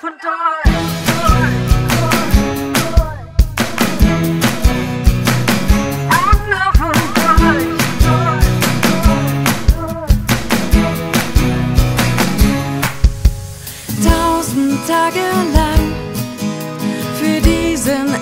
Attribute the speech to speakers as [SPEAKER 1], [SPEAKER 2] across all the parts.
[SPEAKER 1] von dort.
[SPEAKER 2] Tausend Tage lang für diesen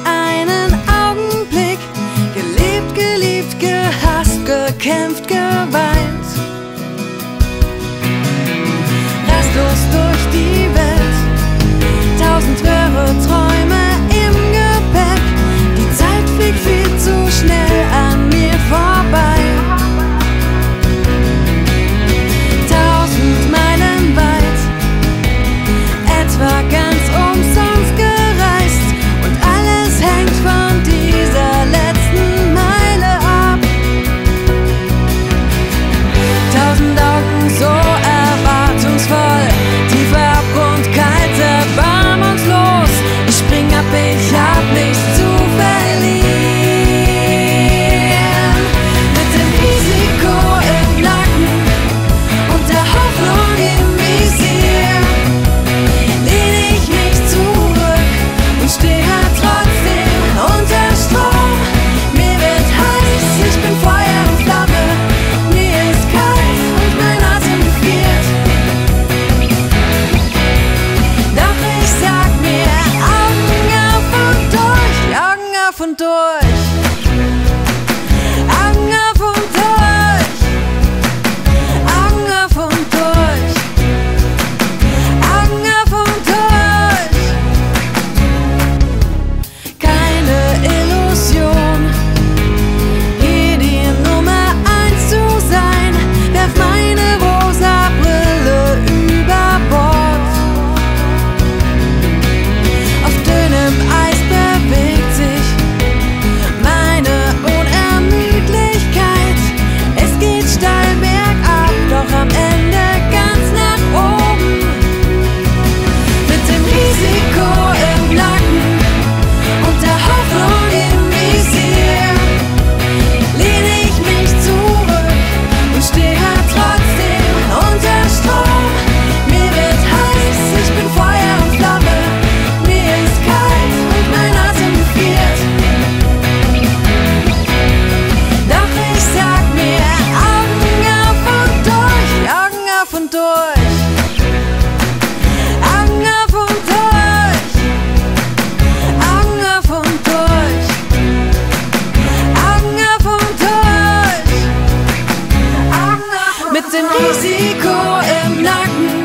[SPEAKER 2] Risiko im Nacken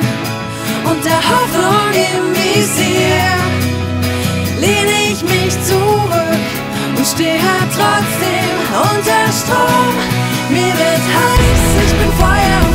[SPEAKER 2] und der Hoffnung im Visier lehne ich mich zurück und stehe trotzdem unter Strom. Mir wird heiß, ich bin Feuer.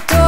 [SPEAKER 2] pronto